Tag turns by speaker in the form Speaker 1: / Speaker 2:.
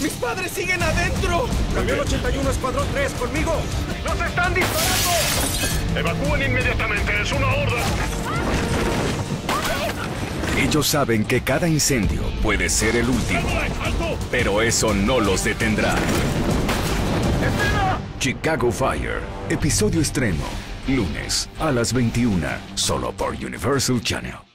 Speaker 1: ¡Mis padres siguen adentro!
Speaker 2: Camión 81, Escuadrón 3, conmigo.
Speaker 3: ¡Nos están disparando! ¡Evacúen inmediatamente! ¡Es una orden!
Speaker 4: Ellos saben que cada incendio puede ser el último, eh, pero eso no los detendrá. Chicago Fire, episodio extremo, lunes a las 21, solo por Universal Channel.